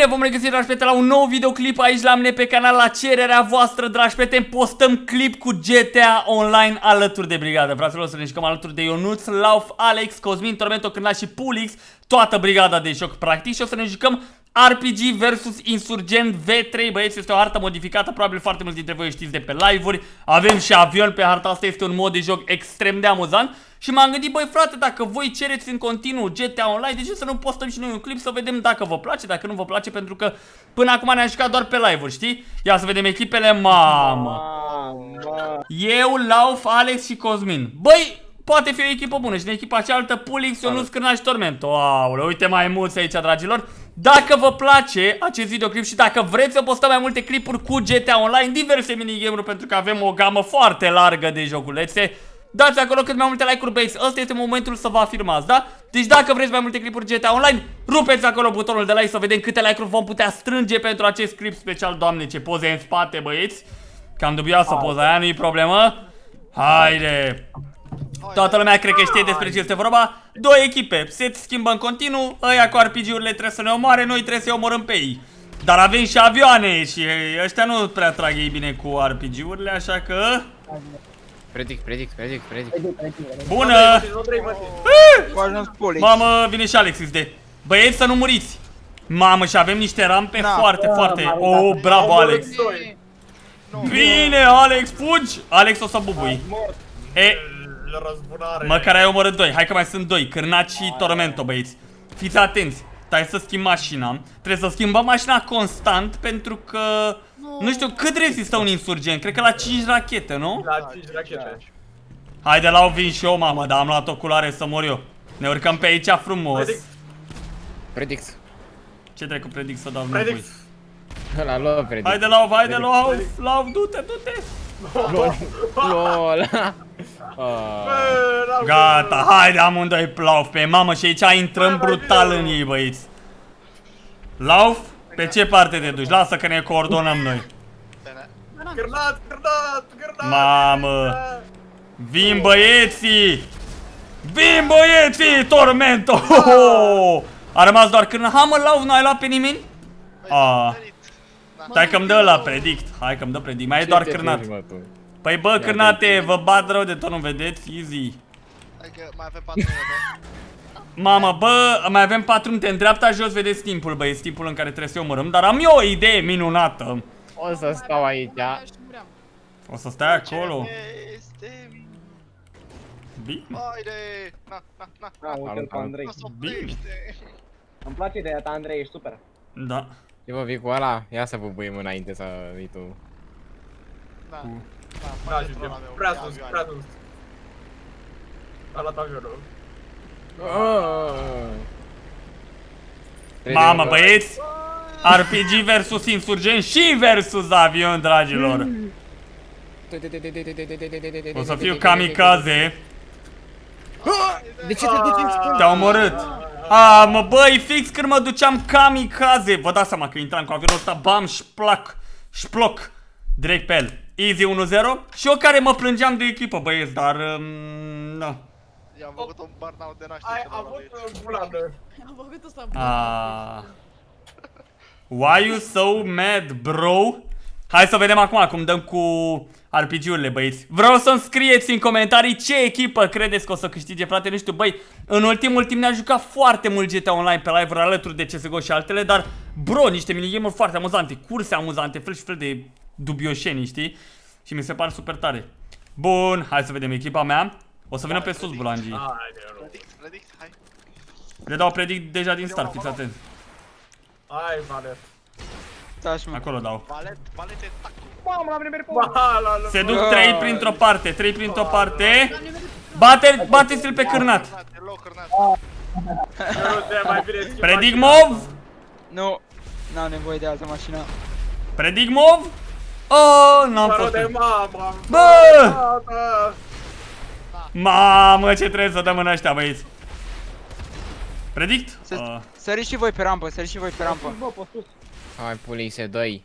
Bine, vom regăsi, dragi prieteni, la un nou videoclip aici la mine pe canal, la cererea voastră, dragi prieteni, postăm clip cu GTA Online alături de brigadă. Fraților, să ne jucăm alături de Ionuț, Lauf, Alex, Cosmin, Tormento, Cârnaș și Pulix, toată brigada de joc, practic, și o să ne jucăm RPG versus Insurgent V3, băieți, este o hartă modificată, probabil foarte mulți dintre voi știți de pe live-uri. Avem și avion pe harta asta, este un mod de joc extrem de amuzant. Și m-am gândit, băi frate, dacă voi cereți în continuu GTA Online, de ce să nu postăm și noi un clip să vedem dacă vă place, dacă nu vă place, pentru că până acum ne-am jucat doar pe live-uri, știi? Ia să vedem echipele, mamă! Eu, Lauf, Alex și Cosmin. Băi, poate fi o echipă bună și în echipa cealaltă Pulix, Ionus, Cârna și Tormento. Aoleu, uite mai mulți aici, dragilor. Dacă vă place acest videoclip și dacă vreți să postăm mai multe clipuri cu GTA Online, diverse minigame-uri, pentru că avem o gamă foarte largă de joculețe, Dați acolo cât mai multe like-uri băieți. Ăsta este momentul să vă afirmați, da? Deci dacă vreți mai multe clipuri GTA Online Rupeți acolo butonul de like să vedem câte like-uri vom putea strânge pentru acest clip special. Doamne ce poze în spate băieți. Cam dubioasă poza aia, nu-i problemă. Haide. Toată lumea cred că știe despre ce este vorba. Două echipe, se schimbă în continuu. Ăia cu RPG-urile trebuie să ne omoare Noi trebuie să-i omorâm pe ei. Dar avem și avioane și ăștia nu prea trag ei bine cu RPG-urile Așa că... Predict, predict, predict, predict. Bună! Cu Mamă, vine și Alex XD. Băieți să nu muriți. Mamă, și avem niște rampe Da. foarte, Da, foarte... da, Oh, da. bravo, Am Alex. murit Bine, Alex, fugi! Alex o să bubui. E, Răzbunare. măcar ai omorât doi. Hai că mai sunt doi. Cârnaci și Tormento, băieți. Fiți atenți. Stai să schimb mașina. Trebuie să schimbăm mașina constant pentru că... Nu știu, cât rezistă un insurgent? Cred că la 5 rachete, nu? La 5 rachete. Haide la o vin și eu, mamă, dar am luat o culoare să mor eu. Ne urcăm pe aici frumos. Predict. Predict. Ce trebuie cu predict să dau Predict. înapoi? Ăla, lua predict. Haide la haide la la du-te, du-te. LOL. LOL. Ah. Bă, Gata, haide amândoi plauf pe mamă și aici intrăm brutal în ei, băieți. Lauf, pe ce parte te duci? Lasă că ne coordonăm noi. Gârnat, gârnat, gârnat. Mamă. Vin băieții! Vin băieții! Tormento! Ho, ho! A rămas doar când... Ha mă, Lauf, nu ai luat pe nimeni? Ah. Stai că-mi dă la predict. Hai că-mi dă predict. Mai e doar Ce te cârnat. plângi, mă, tu? Păi bă, cârnate, vă bat rău de tot, nu vedeți? Easy. Adică mai avem 4 minute. Mamă, bă, mai avem 4 minute în dreapta jos, vedeți timpul, băieți, timpul în care trebuie să omorâm, dar am eu o idee minunată. O să stau aici. O să stai acolo. Este... Bine. Haide! Na, na, na. Da, uite-l pe Andrei. Nu se Bine. oprește. Îmi place ideea ta, Andrei, ești super. Da. Ce vă vii cu ăla? Ia să bubuim înainte să vii tu. Da. Da, Da, și mai eu. Prea sus, prea sus. A luat avionul. Ah. Mamă, băieți, RPG versus insurgent și versus avion, dragilor. O să fiu kamikaze. De ce te duci în spate? Te-a omorât. A, mă, băi, fix când mă duceam kamikaze. Vă dați seama că intram cu avionul ăsta, bam, șplac, șploc, direct pe el. Easy 1-0 și eu care mă plângeam de echipă, băieți, dar, um, nu. I-am făcut un burnout de naștere. Ai celălalt avut aici. uh, bulană. Am făcut ăsta Ah. Why you so mad, bro? Hai să vedem acum cum dăm cu RPG-urile, băieți. Vreau să-mi scrieți în comentarii ce echipă credeți că o să câștige, frate. Nu știu, băi, în ultimul timp ne-a jucat foarte mult GTA Online pe live-uri alături de CSGO și altele, dar, bro, niște minigame-uri foarte amuzante, curse amuzante, fel și fel de dubioșenii, știi? Și mi se par super tare. Bun, hai să vedem echipa mea. O să vină pe sus, bulangii. Haide, rog. Predict, predict, hai. Le dau predict deja din start, fiți atenți. Hai, Valet. Acolo dau. Valet, valete, tacu. Ba, la, la, Se duc trei printr-o parte, trei printr-o parte. Bate, bateți-l pe cârnat. Cârnat, e loc cârnat. Nu te mai bine schimbat. Predic mov. Nu, n-am nevoie de altă mașină. Predic mov. Oh, n-am Mă fost. de mama. Bă! Tata. Mamă, ce trebuie să dăm în ăștia, băieți. Predict? Să, Uh, Săriți și voi pe rampă, săriți și voi pe rampă. Bă, pe sus. Hai, pulise, doi.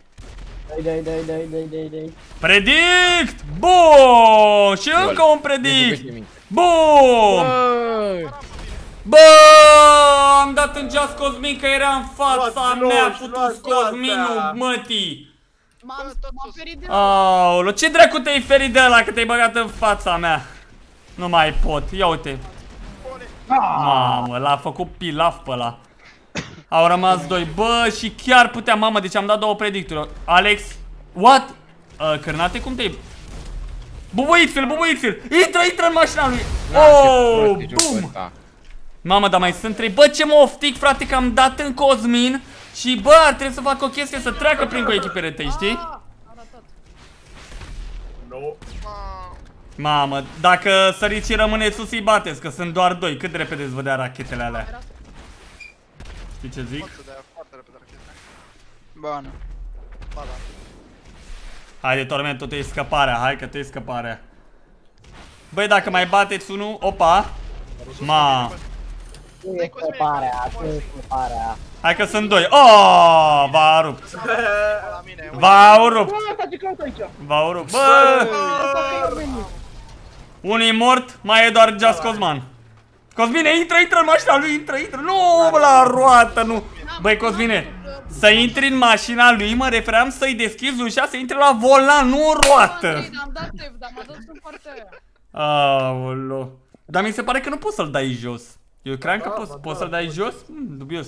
Dai, dai, dai, dai, dai, dai, dai. predict! Bun! Și încă un Ne predict! jucați nimic. Bun! Bă! Bă, am dat în geas Cosmin că era în fața Luați mea, loși, futus luați Cosminul, toate. mătii. M-am Bă, tot m-am sus. ferit de Aolo, ce dracu te-ai ferit de ăla că te-ai băgat în fața mea? Nu mai pot, ia uite. Mamă, l-a făcut pilaf pe ăla. Au rămas doi. Bă, și chiar puteam, mamă, deci am dat două predicturi. Alex, what? Uh, Cârnate, cum te-ai... Bubuițil, bubuițil! Intră, intră în mașina lui! Oh, bum! Mamă, dar mai sunt trei. Bă, ce mă oftic, frate, că am dat în Cosmin și, bă, ar trebui să fac o chestie să treacă prin cu echipele tăi, știi? Ah, a ratat. Nu. Mamă, dacă săriți rămâne sus, îi bateți, că sunt doar doi. Cât de repede îți vă dea rachetele alea? Era Știi ce zic? Pot să dea foarte repede racheta. Bună. Ba da. Haide, Tormento, tu e scăparea, hai că tu e scăparea. Băi, dacă mai bateți unul, opa. Ma. Nu e scăparea, nu e scăparea. Hai că sunt doi. Oh, v-a rupt. La mine, V-a rupt. Bă, asta ce caută aici? V-a rupt. Bă, unul e mort, mai e doar Just Cosman. Cosmine, intră, intră în mașina lui, intră, intră. Nu, bă, la roată, nu. Băi, Cosmine, să intri în mașina lui, mă refeream să-i deschizi ușa, să intri la volan, nu în roată. Andrei, am dat tef, dar m-a dus în partea aia. Aolo. Dar mi se pare că nu poți să-l dai jos. Eu cream că Da, poți, ba poți da, să-l dai poți. jos? Hmm, dubios.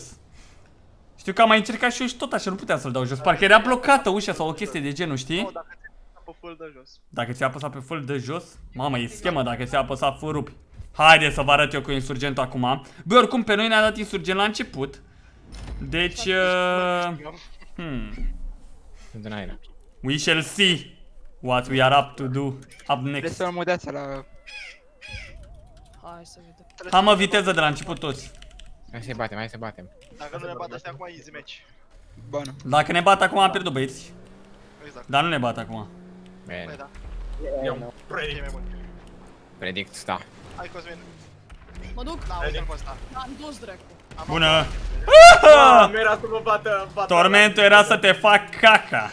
Știu că am mai încercat și eu și tot așa, nu puteam să-l dau jos. Parcă era blocată ușa sau o chestie de genul, știi? Nu, dacă ți-ai pe full de jos. Dacă ți-a apăsat pe full de jos, mamă, e schemă dacă ți-a apăsat full rupi. Haide să vă arăt eu cu insurgentul acum. Bă, oricum pe noi ne-a dat insurgent la început. Deci, uh, hmm, Sunt în aer. we shall see what we are up to do up Trebuie next. să-l mudați la... Hai să vedem. Am mă viteză de la început toți. Hai să batem, hai să batem. Dacă nu ne bate ăștia acum, easy match. Bună. Dacă ne bat acum am pierdut băieți. Exact. Dar nu ne bat acum. Păi Bine. da. I-am Ce e predict. mai bun. Predict, da. Hai, Cosmin. Mă duc? Na, uite-l pe ăsta. Am dus dracu. Am Bună! Da, mi era să mă bată, bată. Tormentul era să te fac caca.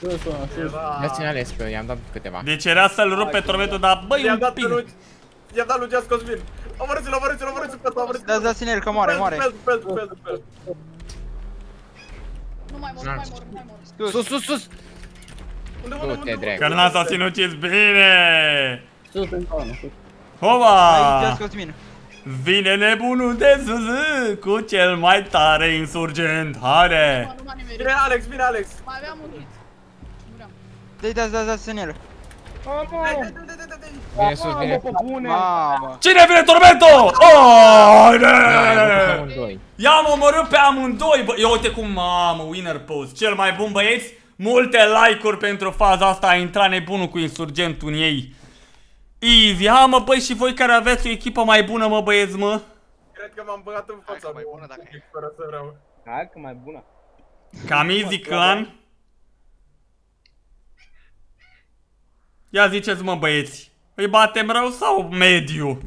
Sus, sus, sus. Dați-ne ales că i-am dat câteva. Deci era să-l rup pe Tormentul, dar băi I-am un dat pic. lui... I-am dat lui Just Cosmin. Omorâți-l, omorâți-l, omorâți-l pe ăsta, omorâți-l. Dați, dați-ne el, că moare, moare. Pel, pel, pel, pel. Nu mai mor, nu mai mor, nu mai mor. Sus, Sus, sus, sus! Unde, unde, Du-te, unde? dracu. Cărna s-a sinucis bine! Sus în tonă, sus. Aici, Hoba! Cosmin. Vine nebunul de ZZ cu cel mai tare insurgent. Haide! Mă, nu m-a nimerit. Vine Alex, vine Alex. Mai aveam un hit. Muream. Dai, dați, dați, dați în el. Dai, dai, dai, dai, dai, dai. Vine sus, vine. Mamă, pe bune! Mamă. Cine vine Tormento? Oh, haide! Da, amândoi. I-am omorât pe amândoi, bă. Ia uite cum, mamă, winner post. Cel mai bun, băieți. Multe like-uri pentru faza asta. A intrat nebunul cu insurgentul în ei. Easy. Ha, mă, băi, și voi care aveți o echipă mai bună, mă, băieți, mă. Cred că m-am băgat în Hai fața că mai lui. bună dacă e. Fără să vreau. Hai că mai bună. Cam easy clan. Ia ziceți, mă, băieți. Îi batem rău sau mediu?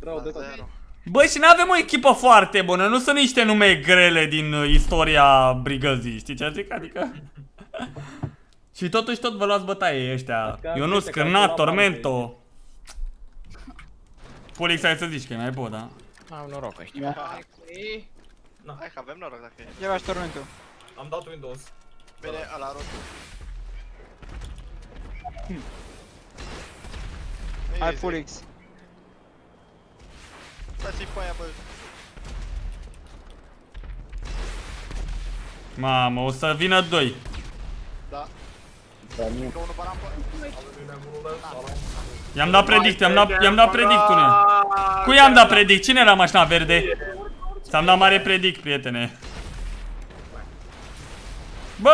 Rău de tot. Zero. Băi, și n-avem o echipă foarte bună, nu sunt niște nume grele din uh, istoria brigăzii, știi ce zic? Adică... și totuși tot vă luați bătaie ăștia. Dacă Ionus, uite că Cârnat, acum am Tormento. Pulix, ai să zici că e mai bun, da? Am noroc ăștia. Hai cu ei. Hai că avem noroc dacă e. Ia bași tormentul. Am dat Windows. Vine ăla roșu. Hai, Easy. Fulix. Dați-i pe aia, bă. Mamă, o să vină doi. Da. I-am dat predict, i-am dat, i-am dat predict uneia. Cui i-am dat predict? Cine era mașina verde? Ți-am dat mare predict, prietene. Bă,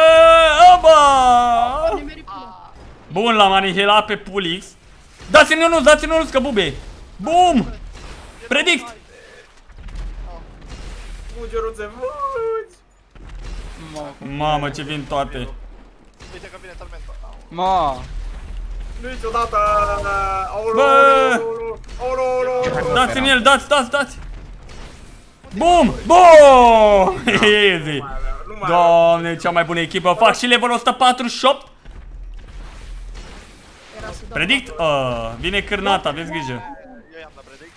oba! Nimerit până. Bun, l-am anihilat pe Pulix. Dați-mi Ionuț, dați-mi Ionuț, că bube. Bum! Predict! Fugi, Ruțe, fugi! Mă. Mamă, ce vin toate. Uite că vine tormentul. Au. Mă. Niciodată! Aolo, Bă! aolo, aolo, aolo, aolo. Dați-mi el, dați, dați, dați. Bum! Bum! Easy. Nu mai Doamne, cea mai bună echipă. Fac și level 148. Era să dau. Predict? Uh, vine cârnata, aveți grijă. Eu i-am dat predict.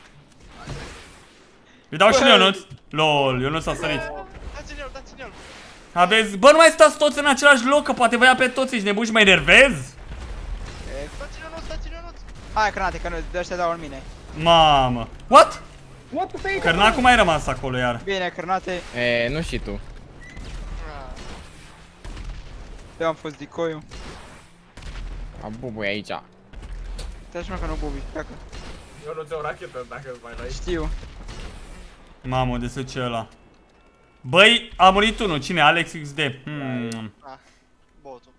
Îi dau și lui Ionuț. LOL, Ionuț a sărit. Dați-n el, dați-n el. Aveți... Bă, nu mai stați toți în același loc, că poate vă ia pe toți, ești nebun și mă enervez? Dați-n Ionuț, dați-n Ionuț. Hai, granate, că nu, de ăștia dau în mine. Mamă. What? What the fuck? Cărna cum ai rămas acolo iar? Bine, granate, E, nu și tu. Ah, eu am fost decoy-ul. A bubui aici. Stai și mă că nu bubi, pleacă. Eu nu ți-o rachetă dacă îți mai lai. Știu. Mamă, de ce ce ăla? Băi, a murit unul. Cine? Alex XD. Hmm. ah, botul.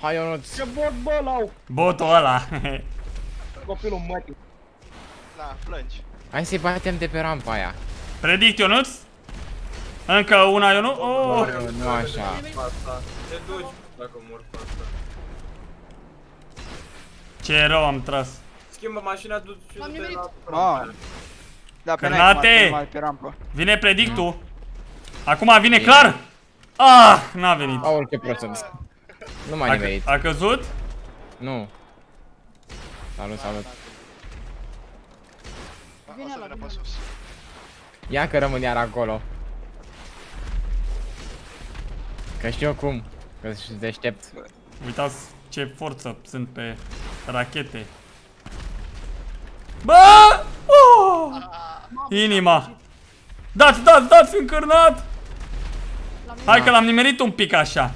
Hai, Ionuț. Ce bot, bă, lau! Botul ăla. Copilul mătii. Na, plângi. Hai să-i batem de pe rampa aia. Predict Ionuț? Încă una Ionuț? Oh. Nu așa. Asta. Te duci dacă mor pe asta. Ce rău am tras. Schimbă mașina, du și M-am du-te nimerit. la Ah. Da, pe Cărnate! n-ai cum ar fi pe rampă. Vine predictul. Acum vine clar? Ah, n-a venit. Aul, ce prost sunt. Nu m-a A, nimerit. a căzut? Nu. Salut, salut. Ah, Vine o să ăla, vină vine pe sus. Ia că rămân iar acolo. Că știu cum. Că sunt deștept. Uitați ce forță sunt pe rachete. Bă! Oh! Inima. Dați, dați, dați încărnat! La mine. Hai că l-am nimerit un pic așa.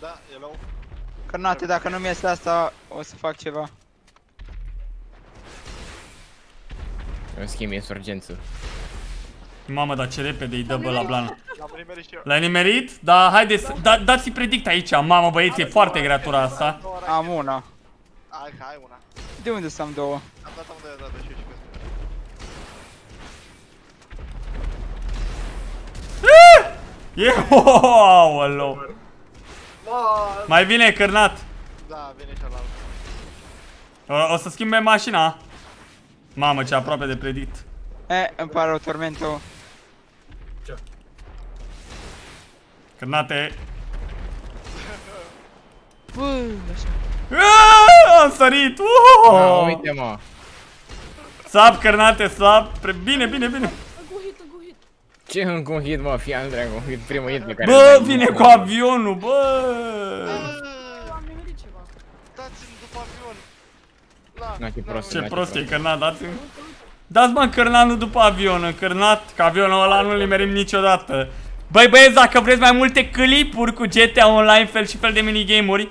Da, e low. Cărnate, dacă nu-mi iese asta, o să fac ceva. În schimb, insurgență. Mamă, dar ce repede îi dă bă la blană. L-am nimerit și eu. L-ai nimerit? Da, haideți, da, dați-i predict aici. Mamă, băieți, e foarte grea tura asta. Am una. Hai, că ai una. De unde să am două? Am dat am de dată și eu și pe E, oh, aoleu. Ma, Mai vine cărnat. Da, vine și ăla. O, o să schimbe mașina. Mamă, ce aproape de predict. E, îmi pare rău, Tormento. Cărnate. Bă, așa. Aaaa, Am sărit! Ah, Uhu! uite mă. Slab, cărnate, slab. Pre- Bine, bine, bine. Încă un hit, încă un hit. Ce încă un hit, mă, fii Andrei, un hit, primul hit pe care Bă, l-ai vine dat. cu avionul, bă. Eu am nimerit ceva. Dați-mi după avion. La, Na, ce prost. Ce Na, prost e prost. cărnat, dați Dați mă cărnanul după avion, încărnat, că avionul ăla nu-l nimerim niciodată. Băi băieți, dacă vreți mai multe clipuri cu GTA Online, fel și fel de minigame-uri,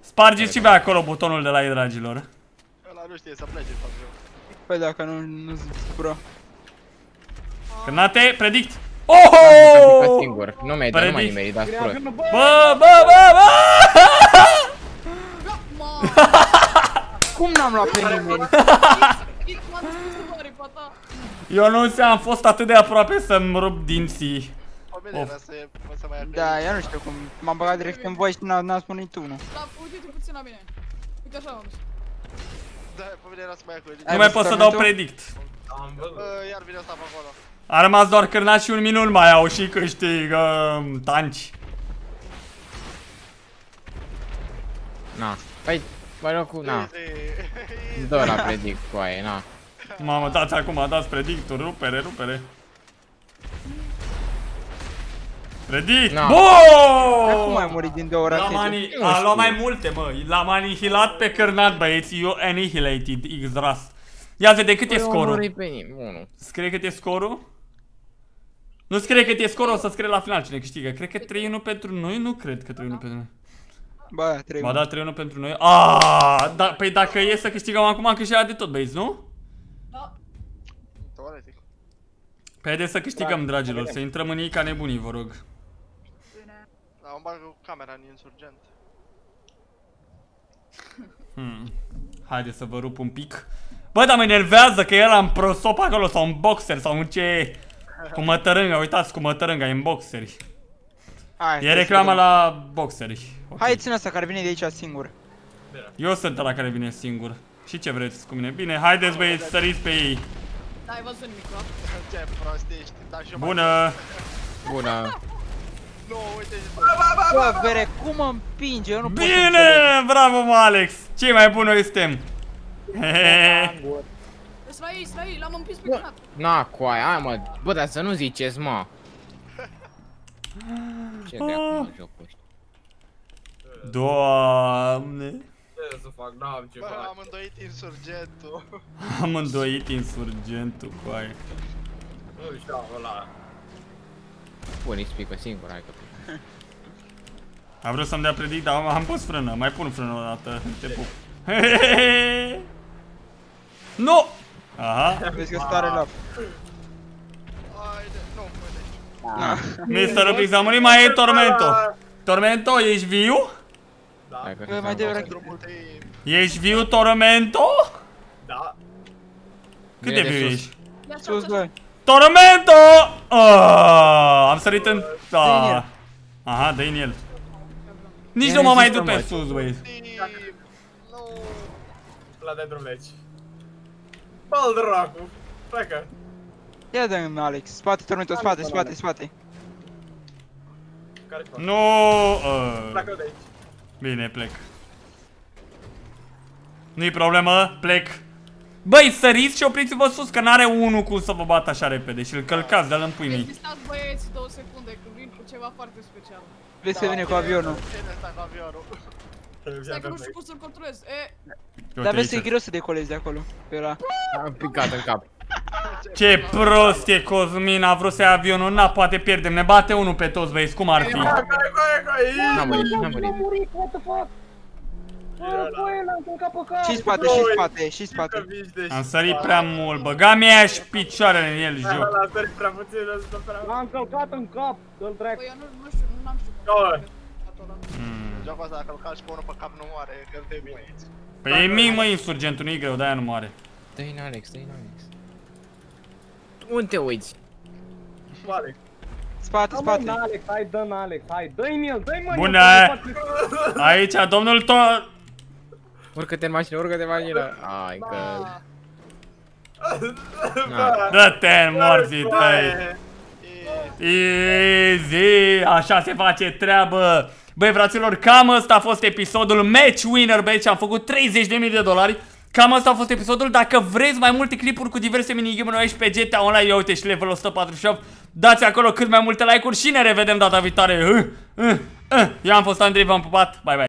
spargeți și pe acolo butonul de la ei, dragilor. Ăla nu știe să plece pe avion. Păi dacă nu, nu zbură. Cărnate, predict. Am picat Oh! singur. Nu mi-ai dat, nu m-a Predict. nimerit, dați prost. Bă, bă, bă, bă! Ma! Cum n-am luat pe nimeni? Hit, m-am spus cu aripa ta. Eu nu știu, am fost atât de aproape să-mi rup dinții. Pe mine Of. era să, să mai ia pe Da, eu nu știu cum. M-am băgat direct în voi și n-a- n-am spus nici unul. Da, uite-te puțin la mine. Uite așa am dus. Da, pe mine era să mai ia cu el. Nu Ai mai văzut pot să dau tormentul? predict. am văzut. Bă, iar vine ăsta pe acolo. A rămas doar cârnat și un minut mai au și câștigă tanci. Na. Păi, mă rog cu, na. Easy. Dă la predict cu aia, na. Mamă, dați acum, dați predictul, rupere, rupere. Predict! Na. Dar cum ai Boo! murit din două L-am rachete? ani... Nu A știu. luat mai multe, mă. L-am anihilat pe cârnat, băieți. Eu annihilated, X-Ras. Ia vede cât e Păi, scorul. omorâi pe nimeni, unu. Scrie cât e scorul? Nu scrie cât e scorul, o să scrie la final cine câștigă. Cred că 3-1 pentru noi, nu cred că 3-1 pentru noi. Bă, trebuie. Ba da, 3-1 pentru noi. Aaaa, da, păi dacă e să câștigăm acum, am câștigat de tot, băieți, nu? Da. Teoretic. Păi haideți să câștigăm, dragilor, să intrăm în ei ca nebunii, vă rog. Bine. Da, îmi bag camera în insurgent. Hmm. Haideți să vă rup un pic. Bă, dar mă enervează că el în prosop acolo sau în boxer sau în ce... Cu mătărânga, uitați, cu mătărânga, e în boxeri. Hai, E stai să reclamă vedem. la boxeri. Ok. Hai, ține asta care vine de aici singur. Eu sunt la care vine singur. Și ce vreți cu mine? Bine, haideți băieți, săriți pe ei. Da, ai văzut nimic, da? Ce prost ești, da și eu mai- Bună! Bună. Nu, uite și tu. Bă, bere, cum mă împinge? Eu nu pot să Bine! înțeleg. Bravo, mă, Alex! Cei mai buni noi suntem! Hehehe. Sunt la ei, sunt la ei, l-am împins pe canal. Na, cu aia, hai mă, bă, dar să nu ziceți, mă. Ce de acum jocul ăsta? Doamne. Ce să fac? N-am ce Bă, fac. am îndoit insurgentul. Am îndoit insurgentul cu aia. Nu știu, ăla. Bun, îi spică singur, hai că Am vrut să-mi dea predict, dar am, am pus frână. Mai pun frână o dată. Te pup. Nu! Aha. Vezi că stare la... Haide, nu, pune. Na. Mr. Pix, a murit, mai e Tormento. Tormento, ești viu? Hai că Bă, mai devreme. Drumul de... Ești viu, Tormento? Da. Cât Vine de de viu sus. ești? Ia așa, Sus, așa, bă. Tormento! Ah, am sărit în... Dă-i în Da. el. Aha, dă în el. Nici Eu nu mă nu mai există, duc pe mă. sus, băi. Nu. La de drum deci. Bă, dracu. Plecă. Ia dă-mi Alex, spate, tormentul, spate, spate, spate. Care fac? Nu... uh, Plecă de aici. Bine, plec. Nu-i problemă, plec. Băi, săriți și opriți-vă sus, că n-are unul cum să vă bată așa repede și îl călcați de-l în pui mei. Rezistați băieți două secunde, că vin cu ceva foarte special. Vezi că vine cu avionul. Cine ăsta cu avionul? Stai că nu știu cum să-l controlez. E, Dar vezi că e greu să decolezi de acolo. Pe ăla. Am picat în cap. Ce prost e Cosmin, a vrut să ia avionul, na, poate pierdem, ne bate unul pe toți, băieți, cum ar fi? Coi, coi, coi, N-am coi. murit, n-am murit. Am murit, what the fuck? Bă, băi, l-am călcat pe cap. Și spate, și spate, și spate. Am sărit prea mult, băga mi și picioarele în el joc. Ăla a sărit prea puțin, ăsta prea mult. L-am călcat în cap, dă-l drac. băi, eu nu, nu știu, nu am știu cum. Coi. Mm. Jocul ăsta, dacă îl calci pe unul pe cap, nu moare, că îl bine aici. Păi e mic, mă, insurgentul, nu-i greu, de-aia nu moare. Dă-i în Alex, dă-i în Alex. Unde te uiți? Alex. Spate, Da, mă, spate. Alex, hai, dă-n Alex, hai, dă-i el, dă-i mă. Bună! el, că nu face- Aici, domnul to... Urcă-te în mașină, urcă-te în mașină. Ai că... Da. Na. Dă-te în morții tăi! E... Easy, așa se face treabă. Băi, fraților, cam ăsta a fost episodul Match Winner, băieți, am făcut 30.000 de dolari. Cam asta a fost episodul. Dacă vreți mai multe clipuri cu diverse minigame-uri aici pe GTA Online, ia uite și level 148, dați acolo cât mai multe like-uri și ne revedem data viitoare. Uh, uh, uh. Eu am fost Andrei, v-am pupat, bye bye.